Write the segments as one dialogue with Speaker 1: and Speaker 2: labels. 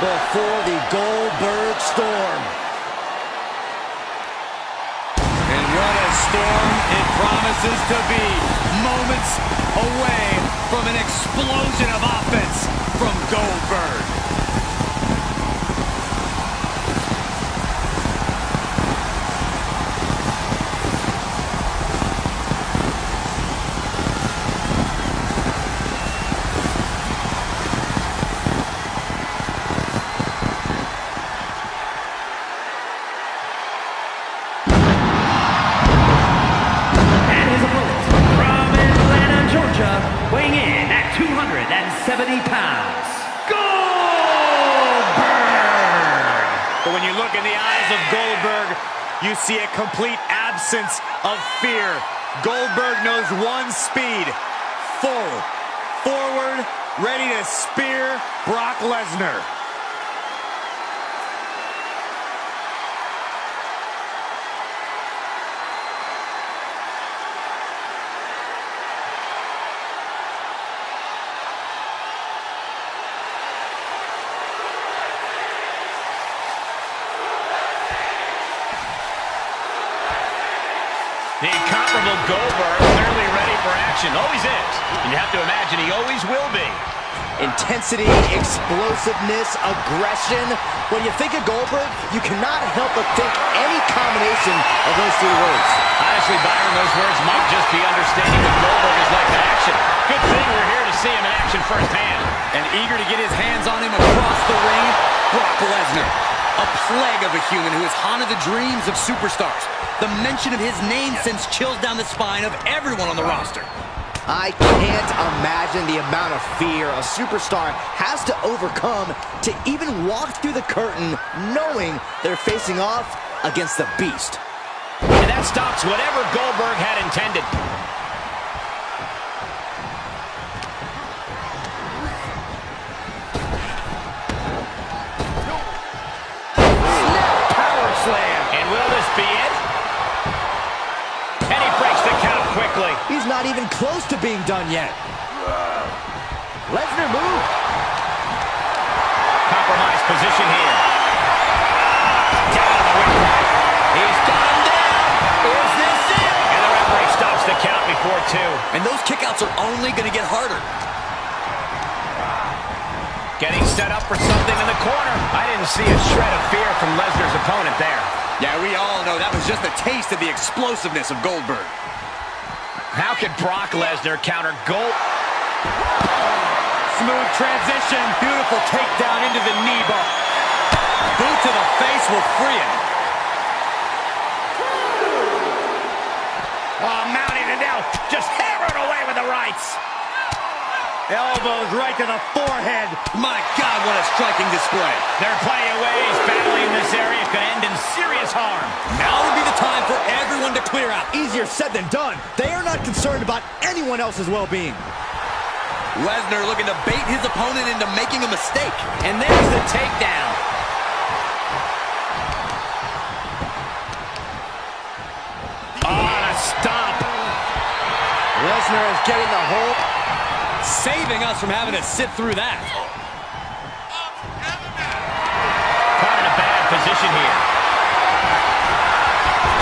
Speaker 1: before the Goldberg storm.
Speaker 2: And what a storm it promises to be. Moments away from an explosion of offense from Goldberg.
Speaker 3: Weighing in at 270 pounds, Goldberg!
Speaker 2: But when you look in the eyes of Goldberg, you see a complete absence of fear. Goldberg knows one speed, full, forward, ready to spear Brock Lesnar.
Speaker 4: The incomparable Goldberg clearly ready for action. Always is. And you have to imagine he always will be.
Speaker 1: Intensity, explosiveness, aggression. When you think of Goldberg, you cannot help but think any combination of those three words.
Speaker 4: Honestly, Byron, those words might just be understanding what Goldberg is like in action. Good thing we're here to see him in action firsthand.
Speaker 2: And eager to get his hands on him across the ring, Brock Lesnar. A plague of a human who has haunted the dreams of superstars. The mention of his name sends chills down the spine of everyone on the roster.
Speaker 1: I can't imagine the amount of fear a superstar has to overcome to even walk through the curtain knowing they're facing off against the beast.
Speaker 4: And that stops whatever Goldberg had intended. Be it? And he breaks the count quickly.
Speaker 1: He's not even close to being done yet. Lesnar move.
Speaker 4: Compromised position here. Down the wing. He's got down. Is this it? And the referee stops the count before two.
Speaker 2: And those kickouts are only going to get harder.
Speaker 4: Getting set up for something in the corner. I didn't see a shred of fear from Lesnar's opponent there.
Speaker 2: Yeah, we all know that was just a taste of the explosiveness of Goldberg.
Speaker 4: How could Brock Lesnar counter Gold?
Speaker 2: Smooth transition. Beautiful takedown into the knee bar. Boot to the face will free him.
Speaker 4: Oh, mounting it now. Just hammering away with the rights.
Speaker 2: Elbows right to the forehead. My God, what a striking display.
Speaker 4: There are plenty of ways battling in this area could end in serious harm.
Speaker 2: Now would be the time for everyone to clear out.
Speaker 1: Easier said than done. They are not concerned about anyone else's well-being.
Speaker 2: Lesnar looking to bait his opponent into making a mistake.
Speaker 4: And there's the takedown. Ah, On a stomp.
Speaker 1: Lesnar is getting the hold.
Speaker 2: Saving us from having to sit through that.
Speaker 4: Caught in a bad position here.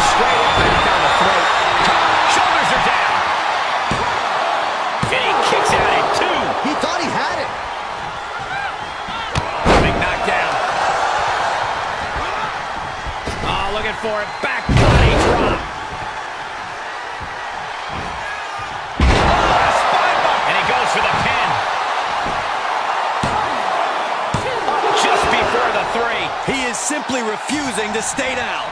Speaker 4: Straight up and down the throat. Shoulders are down. And he kicks out at two.
Speaker 1: He thought he had it.
Speaker 4: Big knockdown. Oh, ah, looking for it. Back body drop.
Speaker 2: Simply refusing to stay down.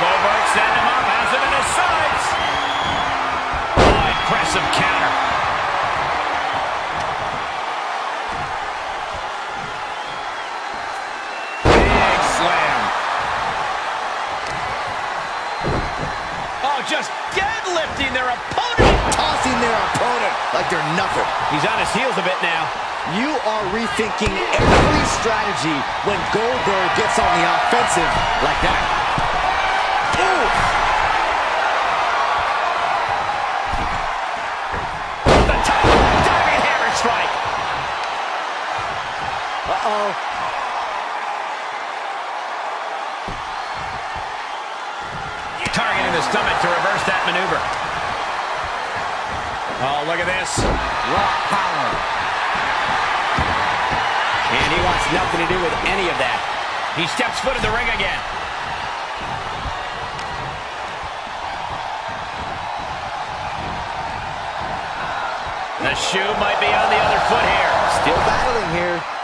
Speaker 4: Well, set him up, has him in his sights. Oh, impressive counter. Just deadlifting their opponent.
Speaker 1: Tossing their opponent like they're nothing.
Speaker 4: He's on his heels a bit now.
Speaker 1: You are rethinking every strategy when Goldberg gets on the offensive like that. Ooh.
Speaker 4: Look at this. Raw power. And he wants nothing to do with any of that. He steps foot in the ring again. The shoe might be on the other foot here.
Speaker 1: Still battling here.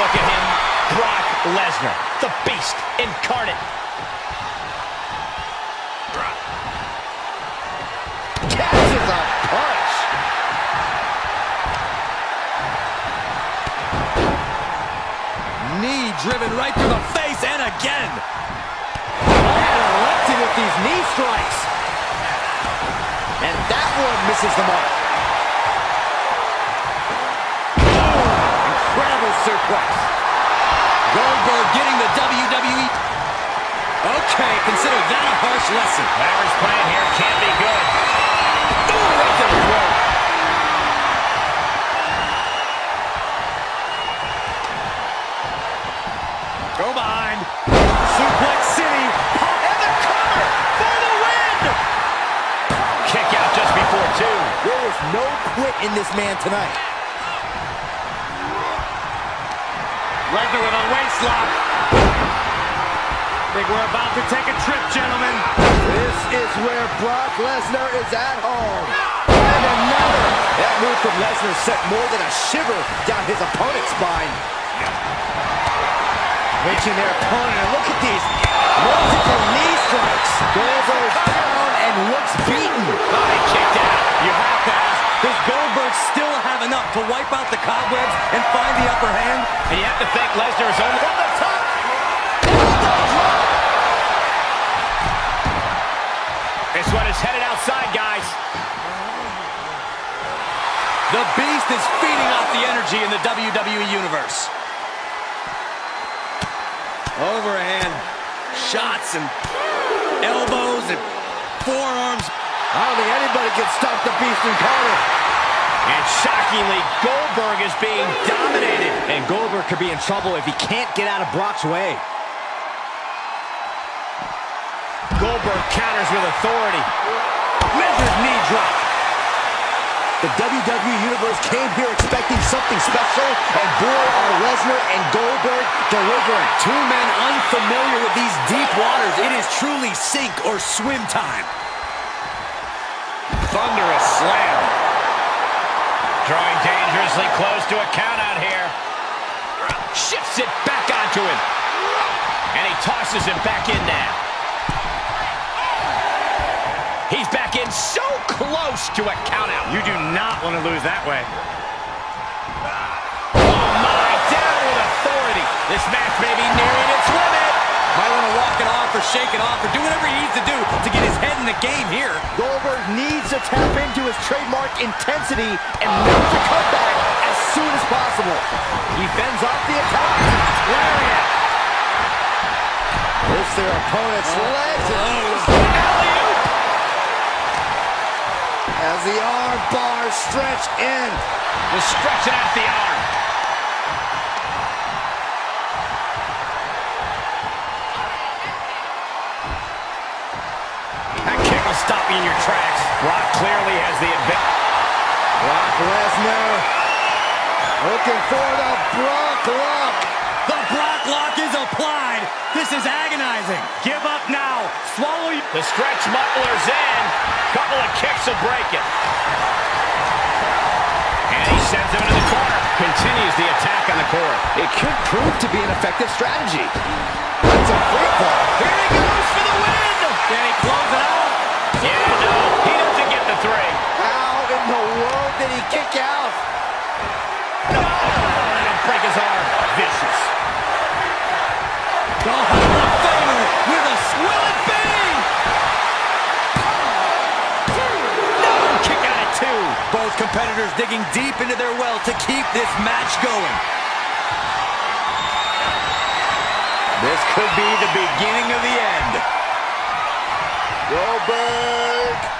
Speaker 4: Look at him? Brock Lesnar, the beast incarnate.
Speaker 1: Catches a punch.
Speaker 2: Knee driven right through the face and again.
Speaker 1: Elected with these knee strikes. And that one misses the mark. Suplex.
Speaker 2: Goldberg getting the WWE. Okay, consider that a harsh lesson.
Speaker 4: Whatever's playing here can't be good. Ooh, right to the throat.
Speaker 2: Go behind. Suplex City. And the cover for the win.
Speaker 4: Kick out just before two.
Speaker 1: There is no quit in this man tonight.
Speaker 2: Lesnar with a waist lock. Think we're about to take a trip, gentlemen.
Speaker 1: This is where Brock Lesnar is at home. And another. That move from Lesnar sent more than a shiver down his opponent's spine. Reaching their opponent, and look at these multiple knee strikes. Goldberg down and looks beaten.
Speaker 4: Oh, he kicked out.
Speaker 2: You have to ask, does Goldberg still have enough to wipe out the cobwebs and find the upper hand?
Speaker 4: And you have to think Lesnar is only...
Speaker 1: From the top.
Speaker 4: This one is headed outside, guys.
Speaker 2: The Beast is feeding off the energy in the WWE Universe. Overhand shots and elbows and forearms.
Speaker 1: I don't think anybody can stop the Beast incarnate.
Speaker 4: And shockingly, Goldberg is being dominated.
Speaker 1: And Goldberg could be in trouble if he can't get out of Brock's way.
Speaker 4: Goldberg counters with authority.
Speaker 2: Measured knee drop.
Speaker 1: The WWE Universe came here expecting something special, and boy, are Lesnar and Goldberg delivering.
Speaker 2: Two men unfamiliar with these deep waters. It is truly sink or swim time.
Speaker 4: Thunderous slam. Drawing dangerously close to a count out here. Shifts it back onto him. And he tosses him back in now. He's back in so close to a count out.
Speaker 5: You do not want to lose that way.
Speaker 4: Oh my, down with authority. This match may be nearing its limit.
Speaker 2: Might want to walk it off or shake it off or do whatever he needs to do to get his head in the game here.
Speaker 1: Goldberg needs to tap into his trademark intensity and make the comeback as soon as possible. He fends off the attack. Lariat. It's their opponent's legs.
Speaker 4: Alley-oop.
Speaker 1: As the arm bars stretch in.
Speaker 4: Just stretching out the arm. That kick will stop you in your tracks. Brock clearly has the advantage.
Speaker 1: Brock Lesnar looking for the Brock Lock.
Speaker 2: The Brock Lock is applied. This is agonizing. Give up now. Swallow your...
Speaker 4: The stretch muffler's in. Couple of kicks will break it. And he sends him into the corner. Continues the attack on the core.
Speaker 1: It could prove to be an effective strategy. That's a free fall.
Speaker 4: Here he goes for the win.
Speaker 2: Can he close it out?
Speaker 1: Did he kick out?
Speaker 4: No, let him break his arm. Vicious.
Speaker 2: The Hall of Famer with a will it be?
Speaker 4: No, kick out at two.
Speaker 2: Both
Speaker 6: Both competitors digging deep into their well to keep this match going.
Speaker 2: This could be the beginning of the end.
Speaker 1: Goldberg.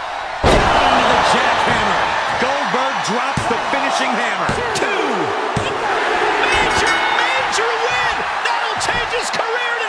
Speaker 2: drops the finishing hammer.
Speaker 6: Two. Major, major win. That'll change his career